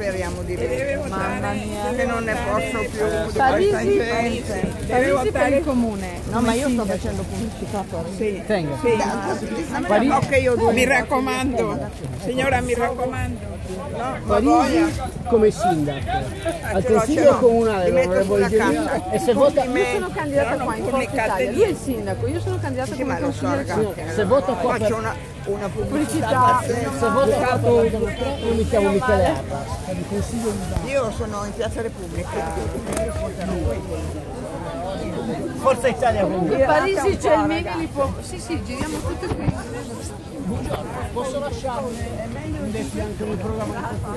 speriamo di vedere. Mamma mia, che non ne posso più di questa Parisi, gente. Deve Parisi per il comune. No, ma io sto facendo pubblicità per Sì. Tenga. Ma no, che io Mi raccomando, signora mi raccomando. Parisi come sindaco, al consiglio comunale l'onorevole Gelina. e se vota, Io sono candidata qua in Forza Italia, lui è il sindaco, io sono candidata Sì, come consigliere se vota qua Faccio per, una, pubblicità. io mi chiamo Michele. Io sono in Piazza Repubblica. Forza Italia comunque. Parisi c'è il mega li può... Sì, sì, giriamo tutte qui. Posso lasciarle? Metti anche nel programma